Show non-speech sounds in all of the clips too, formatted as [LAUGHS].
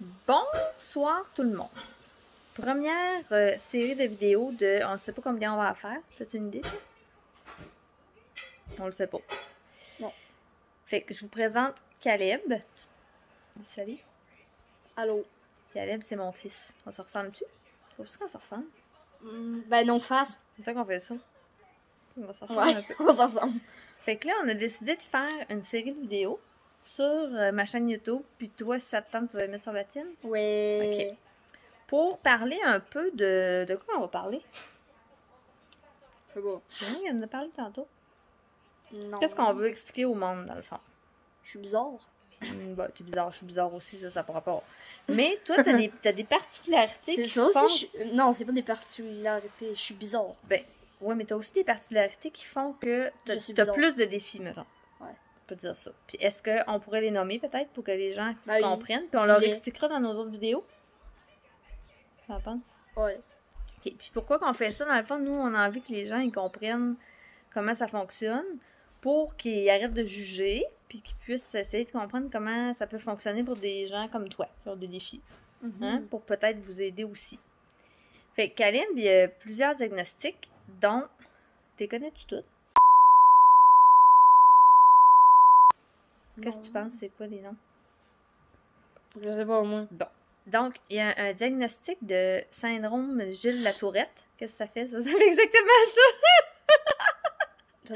Bonsoir tout le monde. Première euh, série de vidéos de. On ne sait pas combien on va en faire. T'as-tu une idée? On le sait pas. Non. Fait que je vous présente Caleb. Dis Salut. Allô? Caleb, c'est mon fils. On se ressemble-tu? Trouves-tu qu'on se ressemble? Hmm, ben non, face. Temps qu'on fait ça. [LAUGHS] On se ressemble un Ouais, peu. on s'en ressemble. Fait que là, on a décidé de faire une série de vidéos sur euh, ma chaîne YouTube. Puis toi, si ça te tente, tu vas les mettre sur la tienne? Ouais. Pour parler un peu de. De quoi on va parler? Je sais pas. Oui, on en a parlé tantôt. Non. Qu'est-ce qu'on veut expliquer au monde, dans le fond? Je suis bizarre. Hum, bah, t'es bizarre, je suis bizarre aussi, ça, ça pourra pas. Mais toi, t'as des, t'as des particularités C'est qui ça font... aussi. je- Non, c'est pas des particularités. Je suis bizarre. Ben, ouais, mais t'as aussi des particularités qui font que t'as, bizarre. plus de défis, mettons. Peut dire ça. Puis est-ce qu'on pourrait les nommer, peut-être, pour que les gens Ben oui. comprennent? Puis on leur expliquera dans nos autres vidéos. Ça pense? OK. Puis pourquoi qu'on fait ça? Dans le fond, nous, on a envie que les gens ils comprennent comment ça fonctionne pour qu'ils arrêtent de juger puis qu'ils puissent essayer de comprendre comment ça peut fonctionner pour des gens comme toi, ont des défis, Mhm. hein, pour peut-être vous aider aussi. Fait que Caleb, il y a plusieurs diagnostics, dont... T'es connais-tu toutes? Qu'est-ce que tu penses? C'est quoi les noms? Je sais pas, moi. Bon. Donc, il y a un diagnostic de syndrome Gilles Latourette. Qu'est-ce que ça fait, ça? Ça fait exactement ça! [LAUGHS] Ça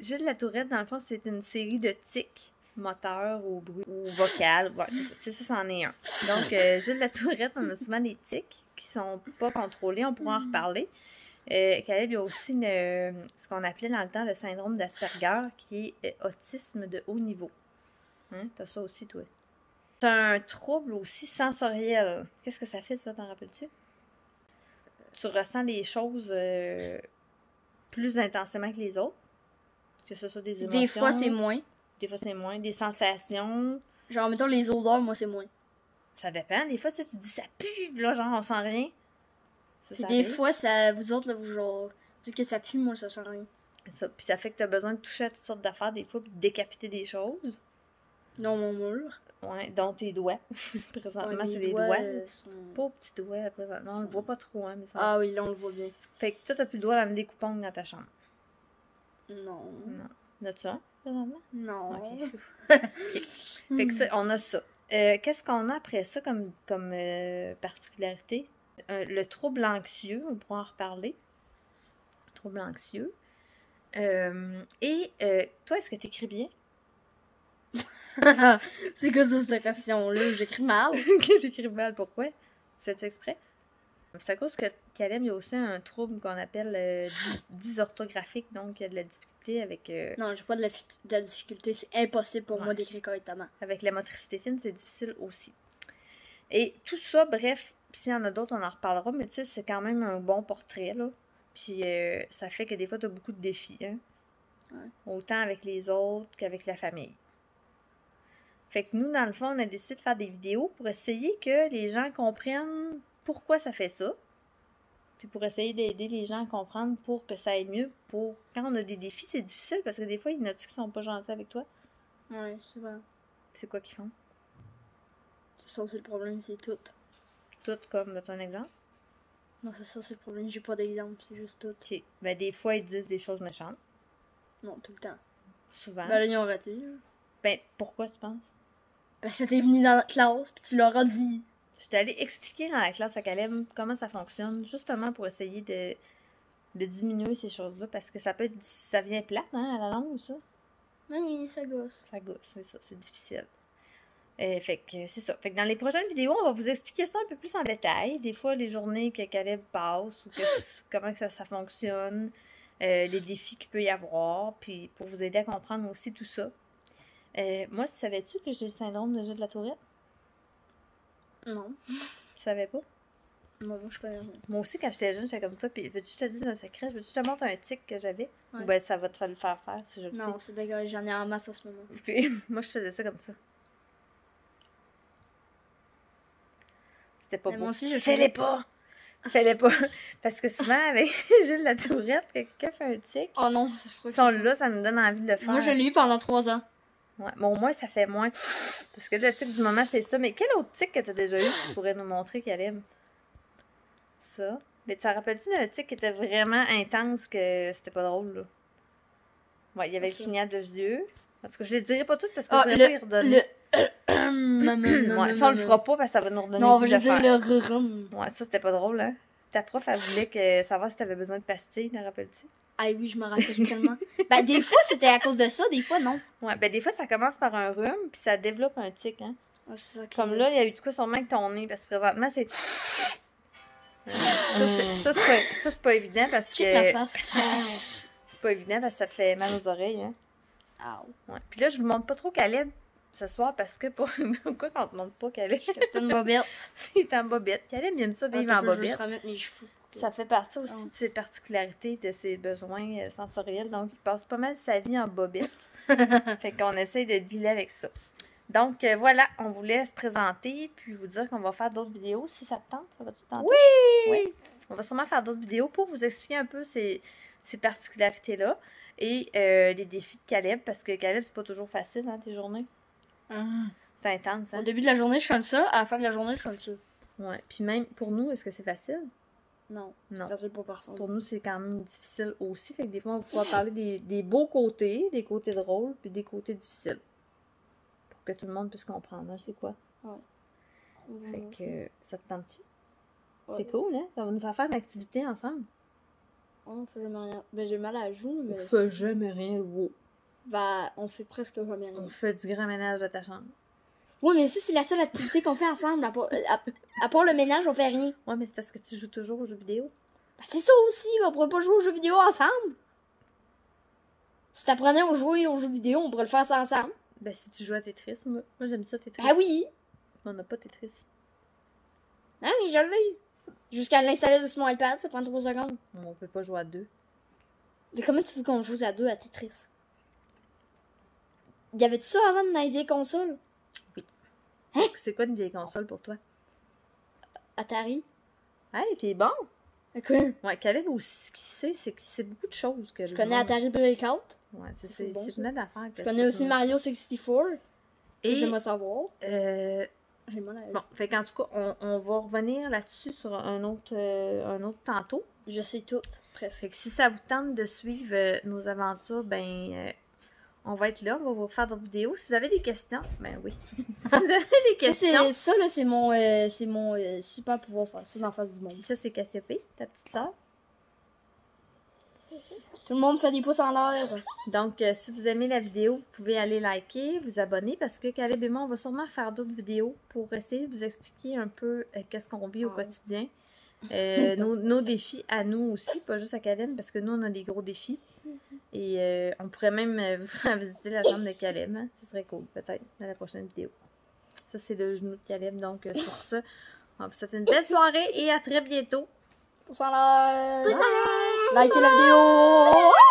Gilles Latourette, dans le fond, c'est une série de tics moteurs ou bruit ou [LAUGHS] vocal. Ouais, c'est ça, c'en est un. Donc, euh, Gilles Latourette, on a souvent des tics qui sont pas contrôlés. On pourra en reparler. Euh, Caleb, il y a aussi le- ce qu'on appelait dans le temps le syndrome d'Asperger, qui est euh, autisme de haut niveau. Hein? T'as ça aussi, toi. C'est un trouble aussi sensoriel. Qu'est-ce que ça fait, ça, t'en rappelles-tu? Tu ressens les choses euh, plus intensément que les autres. Que ce soit des émotions. Des fois, c'est moins. Des fois, c'est moins. Des sensations. Genre, mettons les odeurs, moi, c'est moins. Ça dépend. Des fois, tu sais, tu dis ça pue, là, genre, on sent rien. Ça, ça des arrive. fois, ça, vous autres, là, vous, genre, dites que ça pue, moi, ça sent rien. Ça. Puis ça fait que tu as besoin de toucher à toutes sortes d'affaires, des fois, puis de décapiter des choses. Non, mon mur. Ouais, dont tes doigts. [LAUGHS] présentement, Ouais, c'est les doigts. euh, sont- Pas aux petits doigts, présentement. On le sont- voit pas trop, hein, mais ça. Ah oui, là, on le voit bien. Fait que toi, t'as plus le droit d'amener des coupons dans ta chambre. Non. Non. N'as-tu un, présentement? Non. Ok. [LAUGHS] Ok. Fait que ça, on a ça. Euh, Qu'est-ce qu'on a après ça comme, comme euh, particularité? Euh, le trouble anxieux, on pourra en reparler. Trouble anxieux. Euh, et euh, toi, est-ce que tu écris bien? [LAUGHS] c'est quoi ça, cette question-là? J'écris mal. [LAUGHS] que t'écris mal, pourquoi? Tu fais ça exprès? C'est à cause que Caleb, il y a aussi un trouble qu'on appelle euh, dy- dysorthographique, donc il y a de la difficulté avec, euh, Non, j'ai pas de la, de la difficulté. C'est impossible pour Ouais. moi d'écrire correctement. avec la motricité fine, c'est difficile aussi. Et tout ça, bref, s'il y en a d'autres, on en reparlera, mais tu sais, c'est quand même un bon portrait, là. Puis euh, ça fait que des fois, tu as beaucoup de défis, hein. Ouais. Autant avec les autres qu'avec la famille. Fait que nous, dans le fond, on a décidé de faire des vidéos pour essayer que les gens comprennent pourquoi ça fait ça. Puis pour essayer d'aider les gens à comprendre pour que ça aille mieux. Pour quand on a des défis, c'est difficile parce que des fois, il y en a qui sont pas gentils avec toi? Ouais, souvent. Puis c'est quoi qu'ils font? C'est ça, c'est le problème, c'est tout. Tout comme, as un exemple? Non, c'est ça, c'est le problème. J'ai pas d'exemple, c'est juste tout. Ok. Ben, des fois, ils disent des choses méchantes. Non, tout le temps. Souvent. Ben là, ils ont raté. Ben, pourquoi tu penses? Parce que t'es venu dans la classe, puis tu leur as dit. J'étais allée expliquer dans la classe à Caleb comment ça fonctionne, justement pour essayer de, de diminuer ces choses-là, parce que ça peut être, ça vient plate, hein, à la longue, ça. Ah oui, ça gosse. Ça gosse, c'est ça, c'est difficile. Euh, fait que c'est ça. Fait que dans les prochaines vidéos, on va vous expliquer ça un peu plus en détail. Des fois, les journées que Caleb passe, ou que- [LAUGHS] comment que ça, ça fonctionne, euh, les défis qu'il peut y avoir, puis pour vous aider à comprendre aussi tout ça. Euh, moi, tu savais-tu que j'ai le syndrome de Gilles de la Tourette? Non. Tu savais pas? Moi, moi, je connais rien. Moi aussi, quand j'étais jeune, j'étais comme toi. Puis, veux-tu que je te dise un secret? Veux-tu que je te montre un tic que j'avais? Ouais. Ou ben, ça va te faire le faire faire si je le Non, c'est bien grave, j'en ai en masse en ce moment. Puis, [LAUGHS] moi, je faisais ça comme ça. C'était pas Mais beau. moi aussi, je Fais-les faisais- pas! Fais-les pas! [LAUGHS] Parce que souvent, avec [LAUGHS] Jules la Tourette, quelqu'un fait un tic, Oh non, c'est si on l'a, ça nous donne envie de le faire. Moi, je l'ai eu pendant trois ans. Ouais, mais au moins, ça fait moins. Parce que le tic du moment, c'est ça. Mais quel autre tic que t'as déjà eu que tu pourrais nous montrer, Caleb? Ça. Mais tu te rappelles-tu d'un tic qui était vraiment intense que c'était pas drôle, là? Ouais, il y avait le Ça. clignage de yeux. En tout cas, je les dirai pas toutes parce que Ah, je le. redonner. le... ouais, ça, on le fera pas parce que ça va nous redonner Non, on va juste dire le rrum. Ouais, ça, c'était pas drôle, hein? Ta prof, elle voulait que savoir si t'avais besoin de pastilles, te rappelles-tu? Ah oui, je me rappelle tellement. ben, des fois, c'était à cause de ça, des fois, non. Ouais, ben des fois, ça commence par un rhume, puis ça développe un tic, hein? Ah, ça Comme là, il y a eu de quoi sûrement avec ton nez, parce que présentement, c'est... Ça, c'est ça, c'est pas, évident parce que... [LAUGHS] C'est pas évident parce que ça te fait mal aux oreilles, hein? Ow. Ouais. Puis là, je vous montre pas trop Caleb ce soir parce que... Pour... [LAUGHS] Pourquoi qu'on te montre pas Caleb? T'as une bobette. il est en bobette. Caleb, il aime ça vivre Attends, en je bobette. remettre mes cheveux. Ça fait partie aussi Ah. de ses particularités, de ses besoins euh, sensoriels. Donc, il passe pas mal sa vie en bobette. [LAUGHS] fait qu'on essaye de dealer avec ça. Donc, euh, voilà, on voulait se présenter puis vous dire qu'on va faire d'autres vidéos. Si ça te tente, ça va-tu te tenter? Oui! On va sûrement faire d'autres vidéos pour vous expliquer un peu ces, ces particularités-là et euh, les défis de Caleb parce que Caleb, c'est pas toujours facile dans tes journées. Ah. C'est intense, Au hein? début de la journée, je suis comme ça. À la fin de la journée, je suis comme ça. Ouais. Puis même pour nous, est-ce que c'est facile? Non. Non. C'est facile pour personne. Pour nous, c'est quand même difficile aussi. Fait que des fois, on va pouvoir parler des, des beaux côtés, des côtés drôles, puis des côtés difficiles. Pour que tout le monde puisse comprendre, hein, c'est quoi? Fait que euh, ça te tente-tu? Ouais. C'est cool, hein? Ça va nous faire faire une activité ensemble. On fait jamais rien. Ben, j'ai mal à la joue, mais. On fait jamais rien, wow. Ben, on fait presque jamais rien. On fait du grand ménage de ta chambre. Ouais, mais ça, c'est la seule activité qu'on fait ensemble. À part, à- à part le ménage, on fait rien. Ouais, mais c'est parce que tu joues toujours aux jeux vidéo. Ben, c'est ça aussi, on pourrait pas jouer aux jeux vidéo ensemble. Si t'apprenais à jouer aux jeux vidéo, on pourrait le faire ça ensemble. Ben, si tu joues à Tetris, moi, moi j'aime ça, Tetris. Ben oui. On n'a pas Tetris. Ah oui, je l'ai. Jusqu'à l'installer sur mon iPad, ça prend 3 secondes. On peut pas jouer à deux. Mais comment tu veux qu'on joue à deux à Tetris? Y avait-tu ça avant dans les vieilles consoles? C'est quoi une vieille console pour toi? Atari? Hey, t'es bon! Quoi? Ouais, Caleb aussi, ce qu'il sait, c'est qu'il sait beaucoup de choses que Je connais Atari Breakout. Ouais, c'est C'est c'est bon, plein d'affaires. Je connais aussi. Mario 64. Et j'aimerais savoir. euh, J'ai mal à la bon, fait qu'en tout cas, on, on va revenir là-dessus sur un autre, euh, un autre tantôt. Je sais tout, presque. Fait que si ça vous tente de suivre euh, nos aventures, ben, euh, on va être là, on va vous faire d'autres vidéos. Si vous avez des questions, ben oui. [LAUGHS] si vous avez des questions, ça, là, c'est mon, euh, c'est mon euh, super pouvoir faire. C'est en face du monde. puis ça, c'est Cassiopée, ta petite sœur. Tout le monde fait des pouces en l'air. Donc, euh, si vous aimez la vidéo, vous pouvez aller liker, vous abonner parce que Caleb et moi, on va sûrement faire d'autres vidéos pour essayer de vous expliquer un peu euh, qu'est-ce qu'on vit au Ah. quotidien. Euh, [LAUGHS] nos, nos défis à nous aussi, pas juste à Caleb, parce que nous, on a des gros défis. Et euh, on pourrait même euh, [LAUGHS] vous faire visiter la chambre de Caleb. hein. Ce serait cool, peut-être, dans la prochaine vidéo. Ça, c'est le genou de Caleb. Donc, euh, sur ça, on vous souhaite une belle soirée et à très bientôt. L'air. Likez la vidéo.